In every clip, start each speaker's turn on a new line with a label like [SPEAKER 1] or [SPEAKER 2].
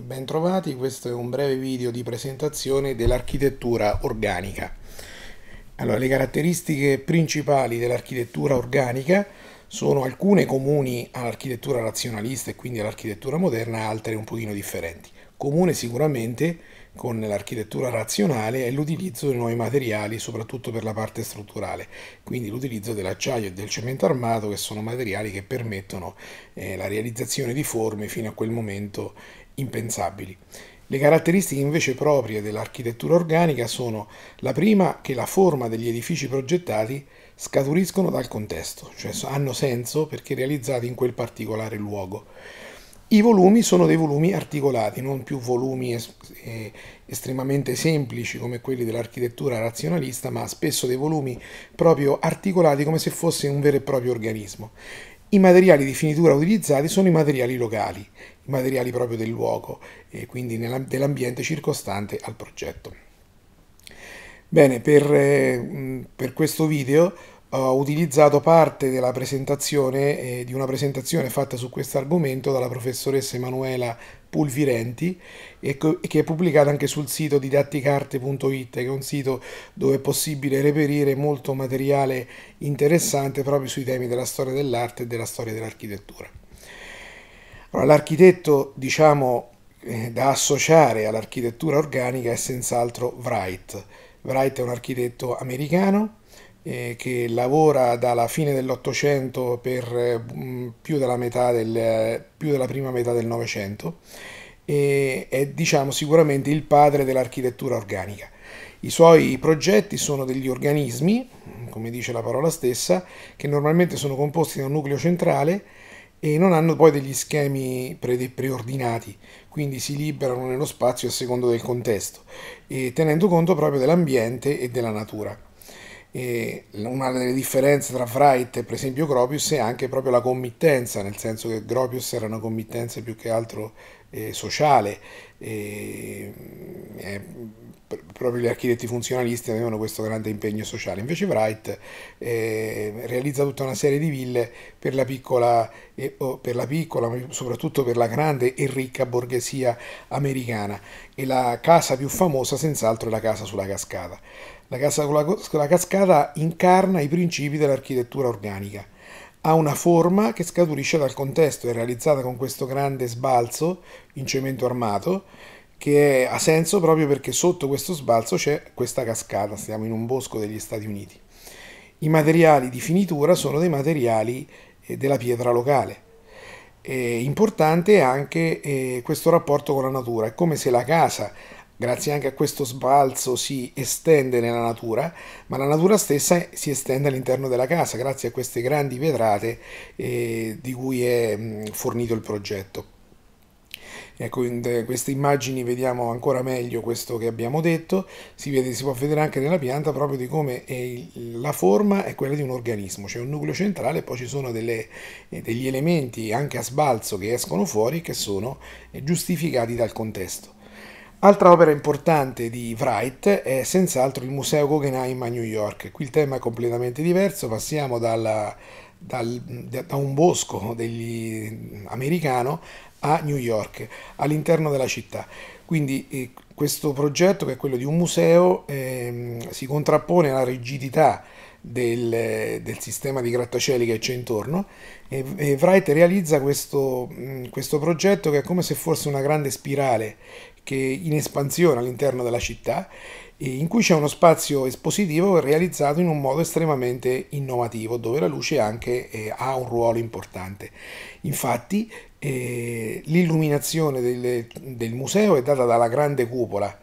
[SPEAKER 1] bentrovati, questo è un breve video di presentazione dell'architettura organica. Allora, le caratteristiche principali dell'architettura organica sono alcune comuni all'architettura razionalista e quindi all'architettura moderna, altre un pochino differenti. Comune sicuramente con l'architettura razionale è l'utilizzo di nuovi materiali, soprattutto per la parte strutturale, quindi l'utilizzo dell'acciaio e del cemento armato che sono materiali che permettono eh, la realizzazione di forme fino a quel momento impensabili. Le caratteristiche invece proprie dell'architettura organica sono la prima che la forma degli edifici progettati scaturiscono dal contesto, cioè hanno senso perché realizzati in quel particolare luogo. I volumi sono dei volumi articolati, non più volumi es- eh, estremamente semplici come quelli dell'architettura razionalista, ma spesso dei volumi proprio articolati come se fosse un vero e proprio organismo. I materiali di finitura utilizzati sono i materiali locali, i materiali proprio del luogo e quindi dell'ambiente circostante al progetto. Bene, per, eh, per questo video ho utilizzato parte della presentazione, eh, di una presentazione fatta su questo argomento dalla professoressa Emanuela Pulvirenti e che è pubblicata anche sul sito didatticarte.it che è un sito dove è possibile reperire molto materiale interessante proprio sui temi della storia dell'arte e della storia dell'architettura. L'architetto, diciamo, eh, da associare all'architettura organica è senz'altro Wright. Wright è un architetto americano eh, che lavora dalla fine dell'Ottocento per eh, più, della del, più della prima metà del Novecento e è diciamo, sicuramente il padre dell'architettura organica. I suoi progetti sono degli organismi, come dice la parola stessa, che normalmente sono composti da un nucleo centrale e non hanno poi degli schemi pre- preordinati, quindi si liberano nello spazio a secondo del contesto, tenendo conto proprio dell'ambiente e della natura. E una delle differenze tra Wright e per esempio Gropius è anche proprio la committenza, nel senso che Gropius era una committenza più che altro eh, sociale, eh, proprio gli architetti funzionalisti avevano questo grande impegno sociale, invece Wright eh, realizza tutta una serie di ville per la piccola, per la piccola, ma soprattutto per la grande e ricca borghesia americana e la casa più famosa senz'altro è la casa sulla cascata. La casa sulla cascata incarna i principi dell'architettura organica. Ha una forma che scaturisce dal contesto, è realizzata con questo grande sbalzo in cemento armato che ha senso proprio perché sotto questo sbalzo c'è questa cascata, stiamo in un bosco degli Stati Uniti. I materiali di finitura sono dei materiali eh, della pietra locale. È importante anche eh, questo rapporto con la natura, è come se la casa grazie anche a questo sbalzo si estende nella natura, ma la natura stessa si estende all'interno della casa grazie a queste grandi vetrate eh, di cui è mh, fornito il progetto. Ecco, in queste immagini vediamo ancora meglio questo che abbiamo detto, si, vede, si può vedere anche nella pianta proprio di come la forma è quella di un organismo, c'è un nucleo centrale poi ci sono delle, eh, degli elementi anche a sbalzo che escono fuori che sono eh, giustificati dal contesto. Altra opera importante di Wright è senz'altro il Museo Guggenheim a New York. Qui il tema è completamente diverso, passiamo dalla, dal, da un bosco degli, americano a New York, all'interno della città. Quindi eh, questo progetto, che è quello di un museo, eh, si contrappone alla rigidità del, del, sistema di grattacieli che c'è intorno e, e Wright realizza questo, questo progetto che è come se fosse una grande spirale che in espansione all'interno della città, in cui c'è uno spazio espositivo realizzato in un modo estremamente innovativo, dove la luce anche eh, ha un ruolo importante. Infatti, eh, l'illuminazione del, del museo è data dalla grande cupola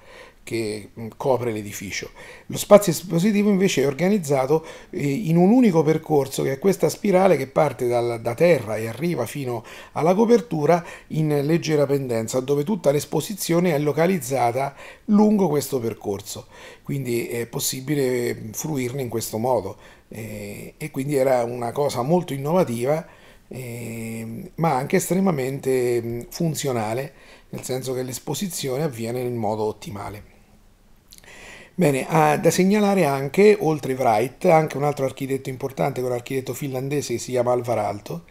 [SPEAKER 1] che mm, copre l'edificio. Lo spazio espositivo invece è organizzato eh, in un unico percorso che è questa spirale che parte dal, da terra e arriva fino alla copertura in leggera pendenza dove tutta l'esposizione è localizzata lungo questo percorso. Quindi è possibile fruirne in questo modo eh, e quindi era una cosa molto innovativa eh, ma anche estremamente mm, funzionale nel senso che l'esposizione avviene in modo ottimale. Bene, ha da segnalare anche, oltre Wright, anche un altro architetto importante, un architetto finlandese che si chiama Alvar Aalto,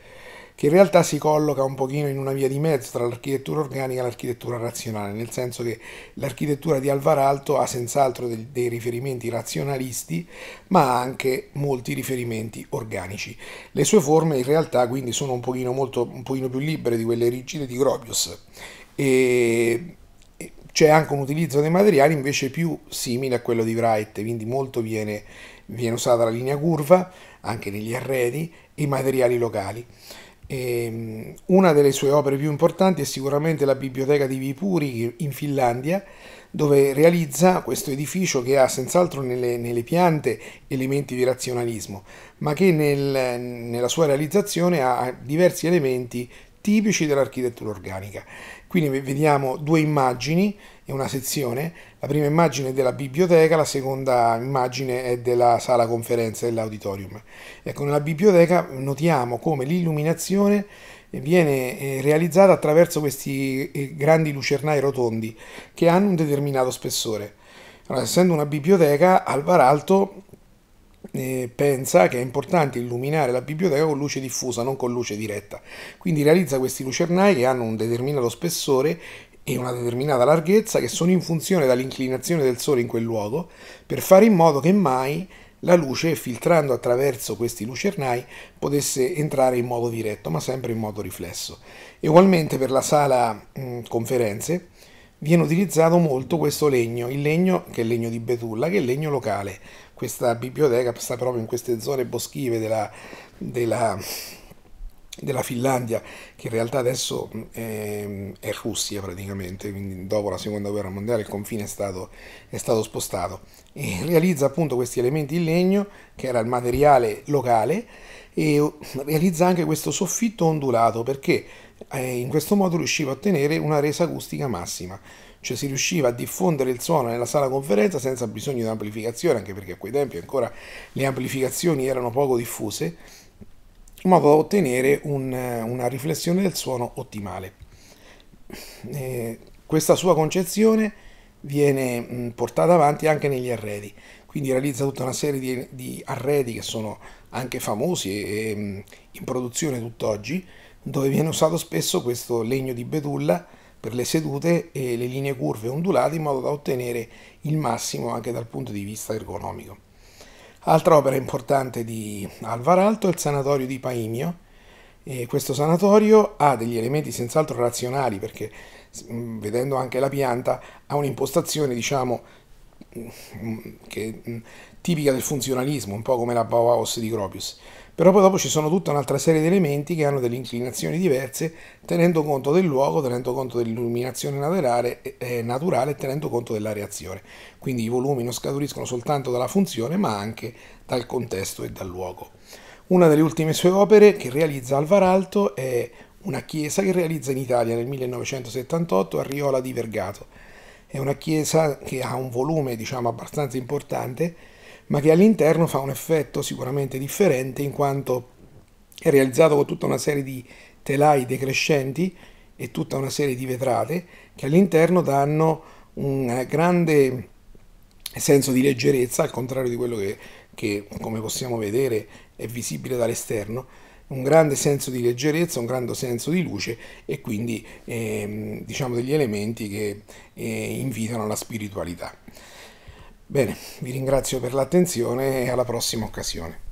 [SPEAKER 1] che in realtà si colloca un pochino in una via di mezzo tra l'architettura organica e l'architettura razionale, nel senso che l'architettura di Alvaralto ha senz'altro dei, dei riferimenti razionalisti, ma anche molti riferimenti organici. Le sue forme in realtà quindi sono un pochino, molto, un pochino più libere di quelle rigide di Gropius e c'è anche un utilizzo dei materiali invece più simile a quello di Wright, quindi molto viene, viene usata la linea curva anche negli arredi e i materiali locali. E ehm, una delle sue opere più importanti è sicuramente la biblioteca di Vipuri in Finlandia, dove realizza questo edificio che ha senz'altro nelle, nelle piante elementi di razionalismo, ma che nel, nella sua realizzazione ha diversi elementi tipici dell'architettura organica. Quindi vediamo due immagini e una sezione. La prima immagine è della biblioteca, la seconda immagine è della sala conferenze dell'auditorium. Ecco, nella biblioteca notiamo come l'illuminazione viene eh, realizzata attraverso questi eh, grandi lucernai rotondi che hanno un determinato spessore. Allora, essendo una biblioteca, Alvaralto eh, pensa che è importante illuminare la biblioteca con luce diffusa, non con luce diretta. Quindi realizza questi lucernai che hanno un determinato spessore e una determinata larghezza che sono in funzione dall'inclinazione del Sole in quel luogo per fare in modo che mai la luce, filtrando attraverso questi lucernai, potesse entrare in modo diretto, ma sempre in modo riflesso. E ugualmente per la sala mh, conferenze viene utilizzato molto questo legno, il legno che è il legno di betulla, che è il legno locale. Questa biblioteca sta proprio in queste zone boschive della, della, della Finlandia, che in realtà adesso è, è, Russia praticamente, quindi dopo la seconda guerra mondiale il confine è stato, è stato spostato. E realizza appunto questi elementi in legno, che era il materiale locale, e realizza anche questo soffitto ondulato perché e in questo modo riusciva a ottenere una resa acustica massima, cioè si riusciva a diffondere il suono nella sala conferenza senza bisogno di amplificazione, anche perché a quei tempi ancora le amplificazioni erano poco diffuse, in modo da ottenere un, una riflessione del suono ottimale. E questa sua concezione viene portata avanti anche negli arredi, quindi realizza tutta una serie di, di arredi che sono anche famosi e, e in produzione tutt'oggi, dove viene usato spesso questo legno di betulla per le sedute e le linee curve ondulate in modo da ottenere il massimo anche dal punto di vista ergonomico. Altra opera importante di Alvaralto è il sanatorio di Paimio. E questo sanatorio ha degli elementi senz'altro razionali perché mm, vedendo anche la pianta ha un'impostazione diciamo mm, che, mm, tipica del funzionalismo, un po' come la Bauhaus di Gropius però poi dopo ci sono tutta un'altra serie di elementi che hanno delle inclinazioni diverse, tenendo conto del luogo, tenendo conto dell'illuminazione naturale, eh, naturale e tenendo conto della reazione. Quindi i volumi non scaturiscono soltanto dalla funzione, ma anche dal contesto e dal luogo. Una delle ultime sue opere che realizza Alvaralto è una chiesa che realizza in Italia nel 1978 a Riola di Vergato. È una chiesa che ha un volume diciamo abbastanza importante ma che all'interno fa un effetto sicuramente differente in quanto è realizzato con tutta una serie di telai decrescenti e tutta una serie di vetrate che all'interno danno un grande senso di leggerezza, al contrario di quello che, che come possiamo vedere è visibile dall'esterno, un grande senso di leggerezza, un grande senso di luce e quindi eh, diciamo degli elementi che eh, invitano alla spiritualità. Bene, vi ringrazio per l'attenzione e alla prossima occasione.